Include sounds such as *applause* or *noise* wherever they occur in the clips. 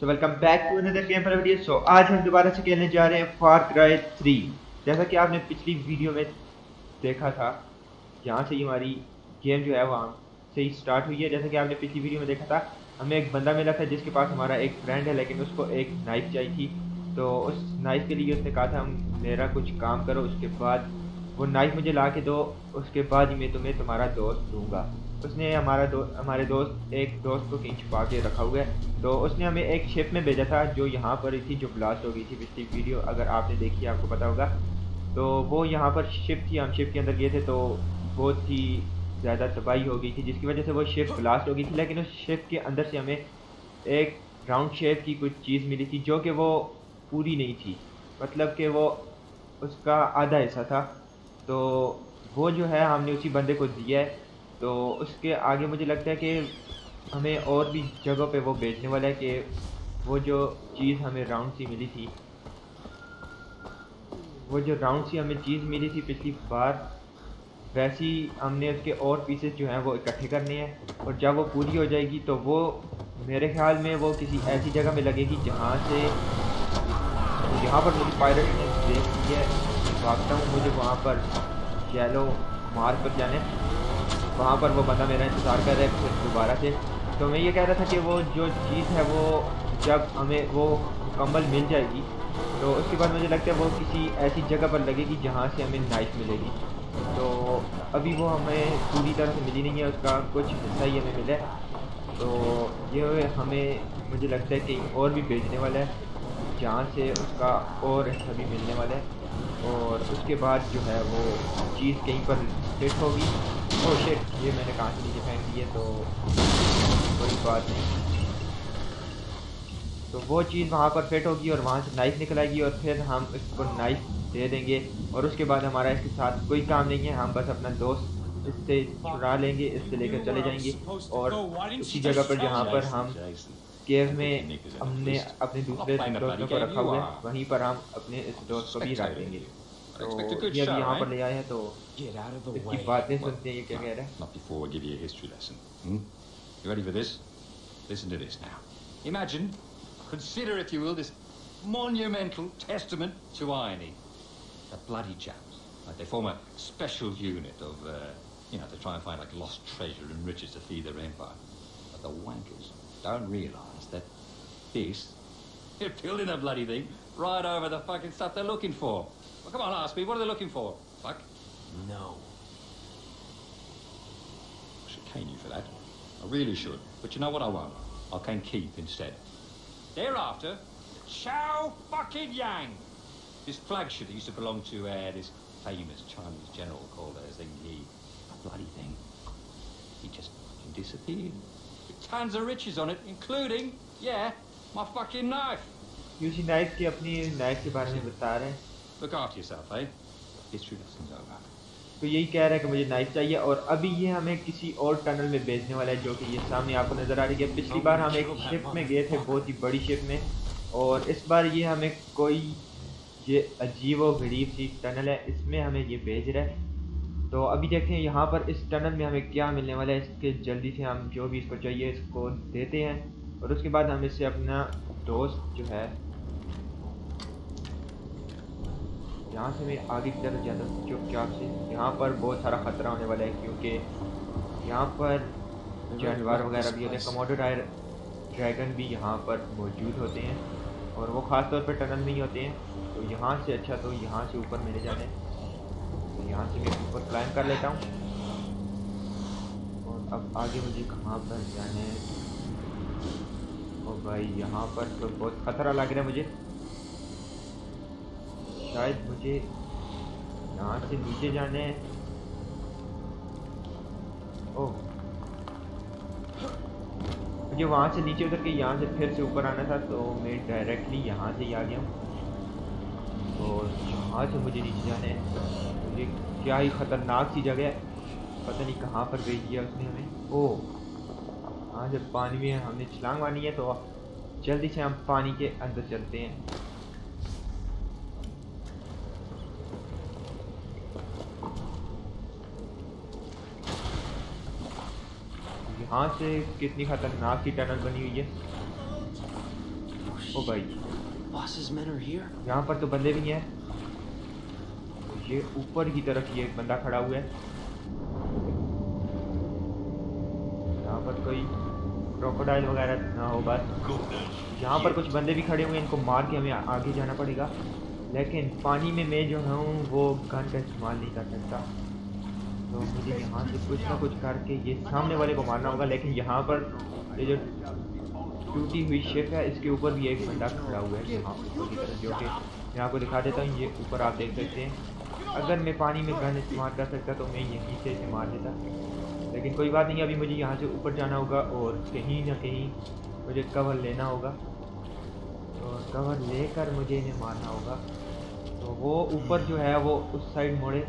So welcome back to another game पर video so आज हम दोबारा से खेलने जा रहे हैं फार क्राई थ्री जैसा कि आपने पिछली वीडियो में देखा था, यहाँ से ही हमारी गेम जो है वहाँ से ही स्टार्ट हुई है। जैसा कि आपने पिछली वीडियो में देखा था, हमें एक बंदा मिला था जिसके पास हमारा एक फ्रेंड है, लेकिन उसको एक नाइफ चाहिए थी। तो उस नाइफ के लिए उसने कहा था हम मेरा कुछ काम करो, उसके बाद वो नाइफ मुझे ला के दो, उसके बाद ही मैं तुम्हें तुम्हारा दोस्त दूँगा। उसने हमारा दो, हमारे दोस्त, एक दोस्त को कहीं छुपा के रखा हुआ है। तो उसने हमें एक शिप में भेजा था, जो यहाँ पर थी, जो ब्लास्ट हो गई थी पिछली वीडियो अगर आपने देखी, आपको पता होगा। तो वो यहाँ पर शिप थी, हम शिप के अंदर गए थे तो बहुत ही ज़्यादा तबाही हो गई थी, जिसकी वजह से वो शिप ब्लास्ट हो गई थी। लेकिन उस शिप के अंदर से हमें एक राउंड शेप की कुछ चीज़ मिली थी, जो कि वो पूरी नहीं थी। मतलब कि वो उसका आधा हिस्सा था। तो वो जो है हमने उसी बंदे को दिया है। तो उसके आगे मुझे लगता है कि हमें और भी जगह पे वो बेचने वाला है कि वो जो चीज़ हमें राउंड सी मिली थी, वो जो राउंड सी हमें चीज़ मिली थी पिछली बार, वैसी हमने उसके और पीसेस जो हैं वो इकट्ठे करने हैं। और जब वो पूरी हो जाएगी तो वो मेरे ख्याल में वो किसी ऐसी जगह में लगेगी जहाँ से यहाँ पर मुझे पायलट ने देख लिया भागता हूँ, मुझे वहाँ पर येलो मार्ग पर जाने वहाँ पर वो बंदा मेरा इंतज़ार कर रहा है फिर दोबारा से। तो मैं ये कह रहा था कि वो जो चीज़ है, वो जब हमें वो मुकम्मल मिल जाएगी तो उसके बाद मुझे लगता है वो किसी ऐसी जगह पर लगेगी जहाँ से हमें नाइफ मिलेगी। तो अभी वो हमें पूरी तरह से मिली नहीं है, उसका कुछ हिस्सा ही हमें मिला है। तो ये हमें, मुझे लगता है कि और भी भेजने वाला है। जहाँ से उसका और हिस्सा भी मिलने वाला है। और उसके बाद जो है वो चीज़ कहीं पर हिट होगी। ओ शिट ये मैंने कहाँ से नीचे फेंक दिए तो कोई बात नहीं। तो वो चीज़ वहाँ पर फिट होगी और वहाँ से नाइफ निकल आएगी और फिर हम इसको नाइफ दे देंगे। और उसके बाद हमारा इसके साथ कोई काम नहीं है, हम बस अपना दोस्त इससे चुरा लेंगे, इससे लेकर चले जाएँगे। और उसी जगह पर जहाँ पर हम केव में हमने अपने दूसरे दोस्तों को रखा हुआ है वहीं पर हम अपने इस दोस्त को भी रख देंगे तो ये अभी यहाँ पर ले आए हैं तो इसकी बातें सुनते हैं ये क्या कह रहा है Not before I give you a history lesson. Hmm? You ready for this? Listen to this now. Imagine, consider if you will, this monumental testament to irony. The bloody chaps. Like they form a special unit of, uh, you know, to try and find like lost treasure and riches to feed their empire. But the wankers don't realise that this, *laughs* they're building a bloody thing right over the fucking stuff they're looking for. Well, come on, ask me, what are they looking for? Fuck. No. I should cane you for that. I really should. But you know what I won't? I'll cane Keith instead. Thereafter, Chow fucking Yang! This flagship that used to belong to uh, this famous Chinese general called uh, Zheng Yi. Bloody thing. He just fucking disappeared. Tons of riches on it, including, yeah, my fucking knife. UC knife की अपनी knife के बारे में बता रहे हैं Look after yourself, eh? History lesson's over. तो यही कह रहा है कि मुझे नाइफ चाहिए और अभी ये हमें किसी और टनल में भेजने वाला है जो कि ये सामने आपको नज़र आ रही है पिछली बार हम एक शिप में गए थे बहुत ही बड़ी शिप में और इस बार ये हमें कोई ये अजीब व गरीब सी टनल है इसमें हमें ये भेज रहा है तो अभी देखते हैं यहाँ पर इस टनल में हमें क्या मिलने वाला है इसके जल्दी से हम जो भी इसको चाहिए इसको देते हैं। और उसके बाद हम इससे अपना दोस्त जो है यहाँ से मैं आगे की तरफ़ जाता हूँ चुपचाप से यहाँ पर बहुत सारा ख़तरा होने वाला है क्योंकि यहाँ पर जानवर वगैरह भी होते हैं कमोडो ड्रैगन भी यहाँ पर मौजूद होते हैं। और वो ख़ास तौर पर टनल में ही होते हैं। तो यहाँ से अच्छा तो यहाँ से ऊपर मेरे जाने। यहाँ से मैं ऊपर क्लाइम कर लेता हूँ। और अब आगे मुझे कहाँ पर जाना है? और भाई, यहाँ पर तो बहुत ख़तरा लग रहा है मुझे। शायद मुझे यहाँ से नीचे जाने हैं। ओह मुझे वहाँ से नीचे उतर के यहाँ से फिर से ऊपर आना था तो मैं डायरेक्टली यहाँ से ही आ गया हूँ। और यहाँ से मुझे नीचे जाना है। मुझे क्या ही ख़तरनाक सी जगह है। पता नहीं कहाँ पर भेज दिया उसने हमें। ओह हाँ जब पानी में हमने छलांग मानी है तो जल्दी से हम पानी के अंदर चलते हैं। यहाँ से कितनी खतरनाक सी टनल बनी हुई है। ओ भाई. यहाँ पर तो बंदे भी हैं। ये ऊपर की तरफ़ ये एक बंदा खड़ा हुआ है। यहाँ पर कोई क्रोकोडाइल वगैरह ना हो बस यहाँ पर कुछ बंदे भी खड़े हुए हैं, इनको मार के हमें आगे जाना पड़ेगा। लेकिन पानी में मैं जो हूँ, वो गन का इस्तेमाल नहीं कर सकता। तो मुझे यहाँ से कुछ ना कुछ करके ये सामने वाले को मारना होगा, लेकिन यहाँ पर ये जो टूटी हुई शेप है, इसके ऊपर भी एक बंदा खड़ा हुआ है। यहाँ जो कि मैं आपको दिखा देता हूँ, ये ऊपर आप देख सकते हैं। अगर मैं पानी में गन इस्तेमाल कर सकता तो मैं यहीं से इसे मार देता। लेकिन कोई बात नहीं, अभी मुझे यहाँ से ऊपर जाना होगा और कहीं ना कहीं मुझे कवर लेना होगा। और कवर लेकर मुझे इन्हें मारना होगा। तो वो ऊपर जो है, वो उस साइड मोड़े।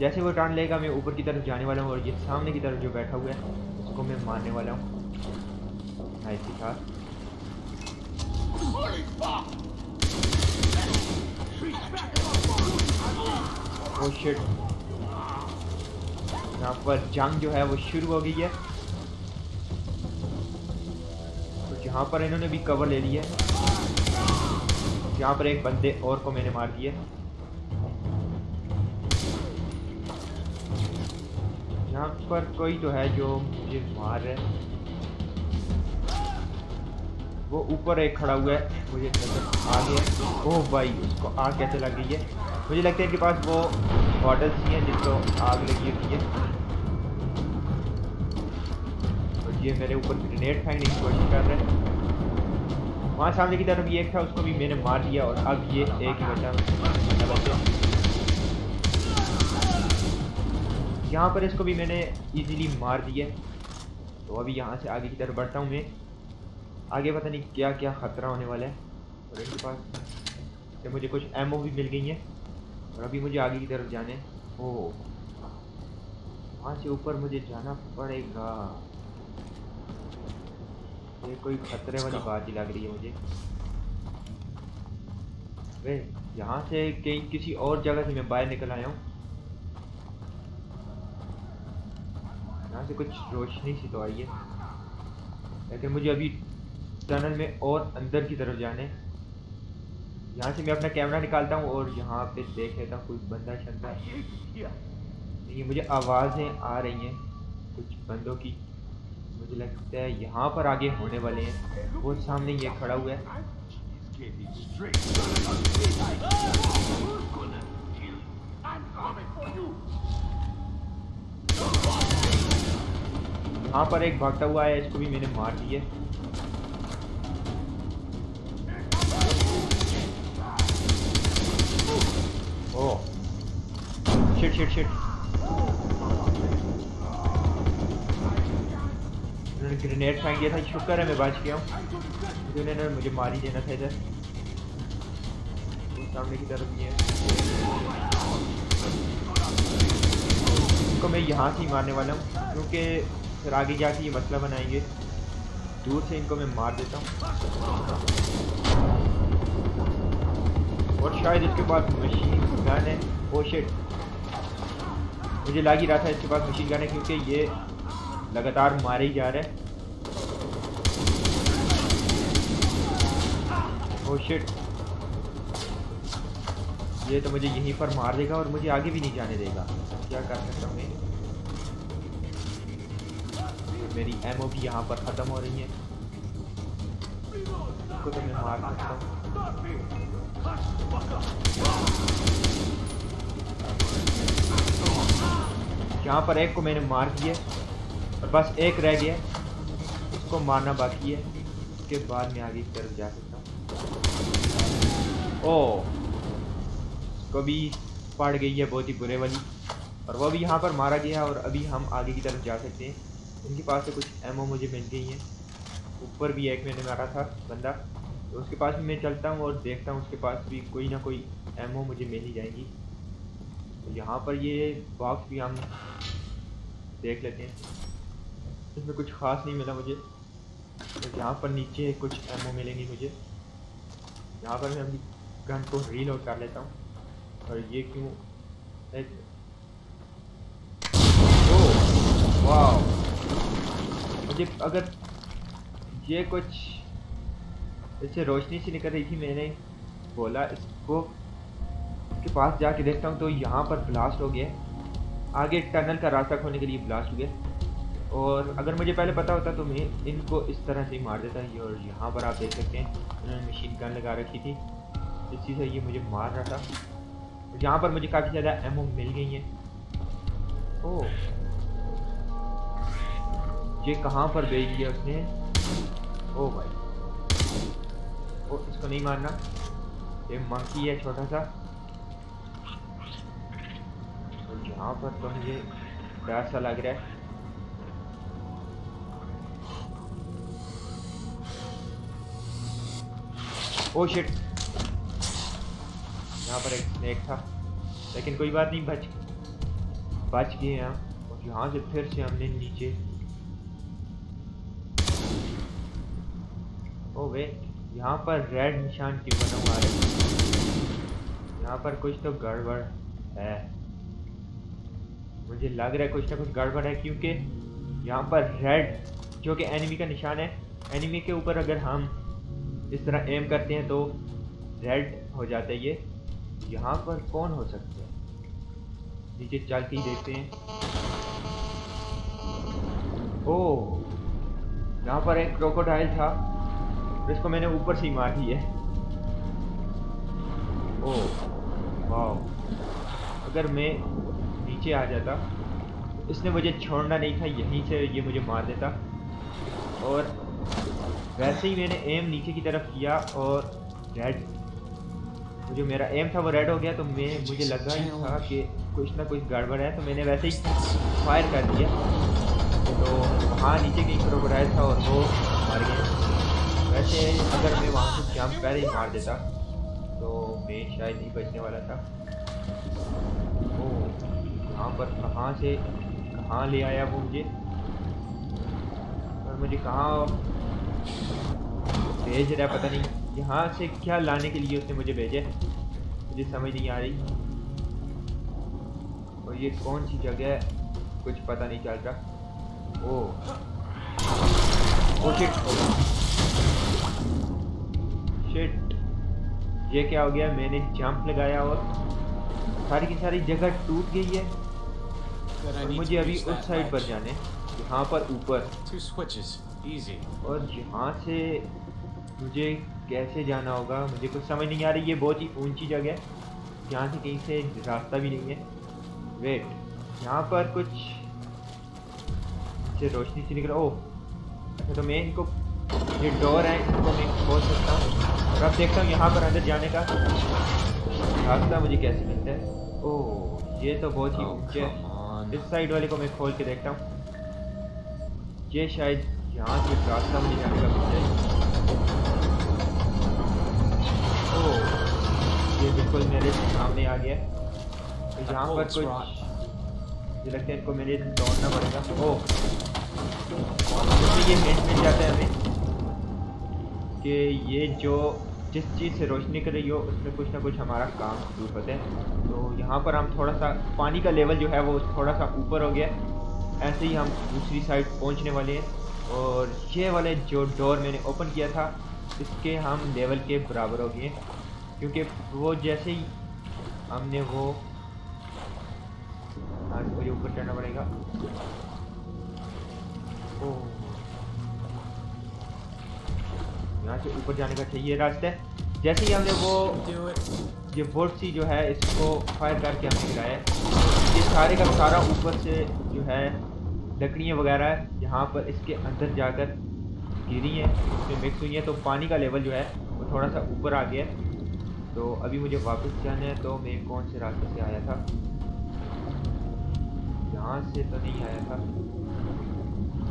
जैसे वो टर्न लेगा, मैं ऊपर की तरफ़ जाने वाला हूँ और ये सामने की तरफ़ जो बैठा हुआ है, उसको मैं मारने वाला हूँ। के साथ ओ शिट यहाँ पर जंग जो है वो शुरू हो गई है। तो यहाँ पर इन्होंने भी कवर ले लिया है। यहाँ पर एक बंदे और को मैंने मार दिया यहाँ पर कोई तो है जो मुझे मार रहा है। वो ऊपर एक खड़ा हुआ है। मुझे आ गया ओह भाई, उसको आग कैसे लग गई है? मुझे लगता है इनके पास वो बॉटल्स ही हैं जिसको आग लगी होती है। और ये मेरे ऊपर ग्रेनेड फेंकने की कोशिश कर रहे हैं। वहाँ सामने की तरफ़ ये एक था, उसको भी मैंने मार दिया और अब ये एक ही बचा यहाँ पर इसको भी मैंने इजीली मार दिया तो अभी यहाँ से आगे की तरफ़ बढ़ता हूँ मैं। आगे पता नहीं क्या क्या ख़तरा होने वाला है। और इनके पास मुझे कुछ एमओ भी मिल गई हैं। और अभी मुझे आगे की तरफ़ जाने ओ। वहाँ से ऊपर मुझे जाना पड़ेगा। ये कोई खतरे वाली बात ही लग रही है मुझे। वे यहाँ से कहीं किसी और जगह से मैं बाहर निकल आया हूँ। यहाँ से कुछ रोशनी सी तो आई है। लेकिन मुझे अभी टनल में और अंदर की तरफ़ जाने यहाँ से मैं अपना कैमरा निकालता हूँ और यहाँ पे देख लेता हूँ कोई बंदा शंदा ये मुझे आवाज़ें आ रही हैं कुछ बंदों की। मुझे लगता है यहाँ पर आगे होने वाले हैं। वो सामने ये खड़ा हुआ है। यहाँ पर एक भागता हुआ है, इसको भी मैंने मार दिया ओ शिट शिट शिट उन्होंने ग्रेनेड फेंक दिया था, शुक्र है मैं बच गया हूँ। उन्होंने मुझे मार ही देना था इधर। सामने की तरफ़ ये इनको मैं यहाँ से ही मारने वाला हूँ, क्योंकि फिर आगे जाके ये मसला बनाएँगे। दूर से इनको मैं मार देता हूँ। और शायद इसके पास मशीन गन है ओ शिट मुझे लग ही रहा था इसके पास मशीन गन है क्योंकि ये लगातार मारे ही जा रहे हैं। ओ शिट ये तो मुझे यहीं पर मार देगा और मुझे आगे भी नहीं जाने देगा। क्या कर सकता हूँ मैं? मेरी एमओ भी यहाँ पर ख़त्म हो रही है। तो मैं मार सकता हूँ। यहाँ पर एक को मैंने मार दिया और बस एक रह गया। उसको मारना बाकी है। उसके बाद मैं आगे की तरफ़ जा सकता हूँ। ओ उसको भी पड़ गई है बहुत ही बुरे वाली। और वो भी यहाँ पर मारा गया और अभी हम आगे की तरफ़ जा सकते हैं। इनके पास से कुछ एमओ मुझे मिल गई हैं। ऊपर भी एक मैंने मारा था बंदा। तो उसके पास मैं चलता हूँ और देखता हूँ उसके पास भी कोई ना कोई एमओ मुझे मिल ही जाएगी। तो यहाँ पर ये बॉक्स भी हम देख लेते हैं। इसमें कुछ ख़ास नहीं मिला मुझे। तो यहाँ पर नीचे कुछ एमओ मिलेंगी मुझे। यहाँ पर मैं अपनी गन को रीलोड कर लेता हूँ। और ये क्यों? एक वाह मुझे अगर ये कुछ इससे रोशनी सी निकल रही थी मैंने। बोला, इसको के पास जाके देखता हूँ तो यहाँ पर ब्लास्ट हो गया। आगे टनल का रास्ता खोने के लिए ब्लास्ट हो गया। और अगर मुझे पहले पता होता तो मैं इनको इस तरह से मार देता। और यहाँ पर आप देख सकते हैं उन्होंने मशीन गन लगा रखी थी। इसी से ये मुझे मार रहा था। यहाँ पर मुझे काफ़ी ज़्यादा एमओ मिल गई हैं। ओह। ये कहाँ पर भेज दिया उसने? ओ भाई। ओ, इसको नहीं मारना। ये मंकी है छोटा सा और यहाँ पर तो मुझे डर सा लग रहा है। ओ शिट यहाँ पर एक स्नेक था। लेकिन कोई बात नहीं, बच। बच गए हम। और यहाँ से फिर से हमने नीचे। ओ वे यहाँ पर रेड निशान क्यों बना हुआ है? यहाँ पर कुछ तो गड़बड़ है। मुझे लग रहा है कुछ ना कुछ गड़बड़ है क्योंकि यहाँ पर रेड जो कि एनिमी का निशान है एनिमी के ऊपर अगर हम इस तरह एम करते हैं तो रेड हो जाता है ये। यहाँ पर कौन हो सकता है? नीचे चल के ही देखते हैं। ओ यहाँ पर एक क्रोकोडाइल था। और इसको मैंने ऊपर से ही मार दिया है। ओ वाह अगर मैं नीचे आ जाता, इसने मुझे छोड़ना नहीं था, यहीं से ये मुझे मार देता। और वैसे ही मैंने एम नीचे की तरफ़ किया और रेड जो मेरा एम था वो रेड हो गया तो मैं, मुझे लगा ही था कि कुछ ना कुछ गड़बड़ है तो मैंने वैसे ही फायर कर दिया। तो वहाँ नीचे कहीं क्रोकोडाइल था और वो मर गए वैसे अगर मैं वहाँ से जंप पहले ही मार देता तो मैं शायद नहीं बचने वाला था। ओ, यहाँ पर कहाँ से, कहाँ ले आया वो मुझे? और मुझे कहाँ भेज रहा पता नहीं। यहाँ से क्या लाने के लिए उसने मुझे भेजे मुझे समझ नहीं आ रही। और ये कौन सी जगह है? कुछ पता नहीं चल रहा। ओ। ओ शिट शिट ये क्या हो गया? मैंने जंप लगाया और सारी की सारी जगह टूट गई है। और मुझे अभी उस साइड पर. जाने यहाँ पर ऊपर. और यहाँ से मुझे कैसे जाना होगा? मुझे कुछ समझ नहीं आ रही। ये बहुत ही ऊँची जगह है। यहाँ से कहीं से रास्ता भी नहीं है। वेट यहाँ पर कुछ से रोशनी सी निकल ओह अच्छा तो मैं इनको ये डोर है इनको मैं खोल सकता हूँ। और अब देखता हूँ यहाँ पर अंदर जाने का रास्ता मुझे कैसे मिलता है? ओह ये तो बहुत ही Oh, ऊँचे है। इस साइड वाले को मैं खोल के देखता हूँ। ये शायद यहाँ से रास्ता मुझे जाने का मिल जाए ओह ये बिल्कुल मेरे सामने आ गया तो यहाँ पर कुछ मुझे लगता है इनको मेरे दौड़ना पड़ेगा। ओह तो ये हिंट मिल जाता है हमें। कि ये जो जिस चीज़ से रोशनी कर रही हो, उसमें कुछ ना कुछ हमारा काम शुरू होता है तो यहाँ पर हम थोड़ा सा, पानी का लेवल जो है वो थोड़ा सा ऊपर हो गया। ऐसे ही हम दूसरी साइड पहुँचने वाले हैं। और ये वाले जो डोर मैंने ओपन किया था, इसके हम लेवल के बराबर हो गए। क्योंकि वो जैसे ही हमने वो हाँ मुझे ऊपर चढ़ना पड़ेगा। ओह। यहाँ से ऊपर जाने का चाहिए रास्ता। है जैसे ही हमने वो. ये बोर्ड सी जो है इसको फायर करके हमने गिराया। है ये सारे का सारा ऊपर से जो है लकड़ियाँ वगैरह है यहाँ पर इसके अंदर जाकर गिरी हैं इसमें मिक्स हुई हैं। तो पानी का लेवल जो है वो थोड़ा सा ऊपर आ गया। है तो अभी मुझे वापस जाना है तो मैं कौन से रास्ते से आया था? यहाँ से तो नहीं आया था।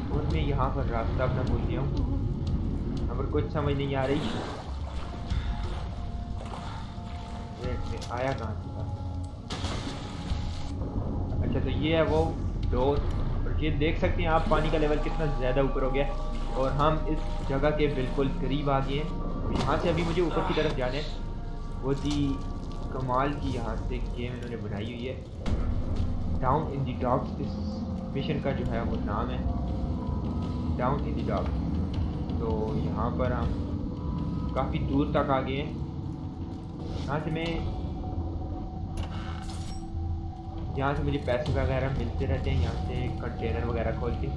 और मैं यहाँ पर रास्ता अपना भूल गया हूँ। यहाँ पर कुछ समझ नहीं आ रही। आया कहाँ से? अच्छा तो ये है वो डोर। और ये देख सकते हैं आप पानी का लेवल कितना ज़्यादा ऊपर हो गया। और हम इस जगह के बिल्कुल करीब आ गए हैं। यहाँ से अभी मुझे ऊपर की तरफ़ जाना है। बहुत ही कमाल की यहाँ से गेम इन्होंने बनाई हुई है। डाउन इन दी डॉग्स इस मिशन का जो है वो नाम है। डाउन इन दी डॉग्स तो यहाँ पर हम काफ़ी दूर तक आ गए हैं। यहाँ से मैं यहाँ से मुझे पैसे वगैरह मिलते रहते हैं यहाँ से कंटेनर वगैरह खोल के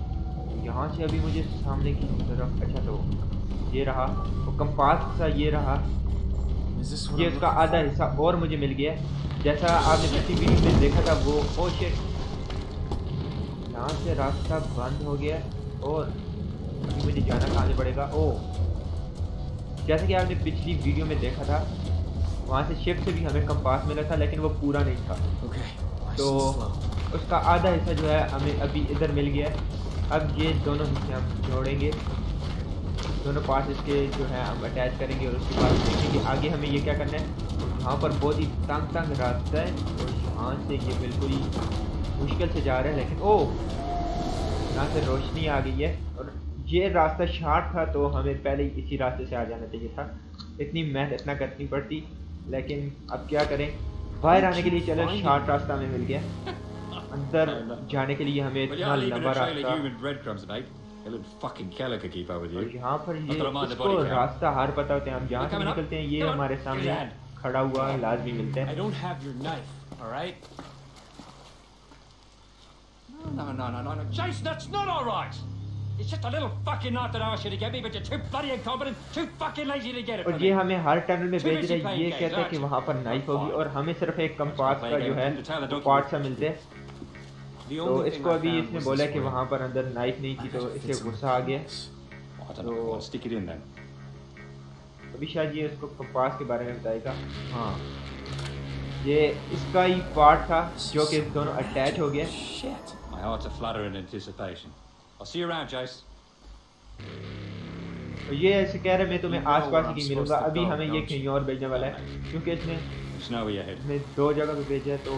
यहाँ से अभी मुझे सामने की तरफ़ अच्छा तो ये रहा। वो कंपास सा ये रहा। ये उसका आधा हिस्सा और मुझे मिल गया। जैसा आपने पिछली वीडियो में देखा था वो ओ शिट यहाँ से रास्ता बंद हो गया और मुझे जाना कहाँ से पड़ेगा। ओ। जैसे कि आपने पिछली वीडियो में देखा था वहाँ से शिप से भी हमें कंपास मिला था लेकिन वो पूरा नहीं था। Okay. तो उसका आधा हिस्सा जो है हमें अभी इधर मिल गया है। अब ये दोनों हिस्से हम जोड़ेंगे। दोनों पास इसके जो है हम अटैच करेंगे और उसके बाद देखेंगे आगे हमें ये क्या करना है। यहाँ पर बहुत ही तंग तंग रास्ता है और यहाँ से ये बिल्कुल ही मुश्किल से जा रहे हैं लेकिन ओ। यहाँ से रोशनी आ गई है और ये रास्ता शार्ट था तो हमें पहले इसी रास्ते से आ जाना चाहिए था। इतनी मेहनत इतना करनी पड़ती लेकिन अब क्या करें? बाहर आने के लिए चलो शार्ट रास्ता हमें मिल गया। अंदर जाने के लिए हमें इतना लंबा रास्ता यहाँ पर ये उसको रास्ता हार पता होते हैं। हम जहाँ से निकलते हैं ये हमारे सामने खड़ा हुआ लाजमी मिलते हैं। No, no, no, no, no, Chase, that's not all right. It's just a little fucking knife that I asked you to get me, but you're too bloody incompetent, too fucking lazy to get it और ये. हमें हर tunnel में भेज रहे हैं ये कहते हैं कि? वहाँ पर नाइफ होगी और हमें सिर्फ़ एक कंपास का जो है पार्ट सा मिलते हैं तो इसको अभी इसने बोला कि. वहाँ पर अंदर नाइफ नहीं थी तो इसे गुस्सा आ गया then. अभी शायद ये उसको कंपास के बारे में बताएगा हाँ ये इसका ही पार्ट था जो कि दोनों अटैच हो गया I'll see you around, Jace. और ये ऐसे कह रहे मैं तुम्हें You know आस पास ही मिलूँगा। अभी हमें ये कहीं और भेजने वाला है। क्योंकि इसने. हमें दो जगह पे भेजा है तो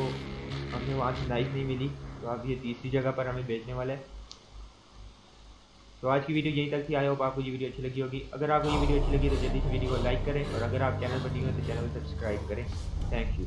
हमें वहाँ से नाइफ नहीं मिली। तो अब ये तीसरी जगह पर हमें भेजने वाला है। तो आज की वीडियो यहीं तक थी। आई होप आपको ये वीडियो अच्छी लगी होगी। अगर आपको ये वीडियो अच्छी लगी तो जल्दी से वीडियो को लाइक करें। और अगर आप चैनल पर नहीं हो तो चैनल को सब्सक्राइब करें। Thank you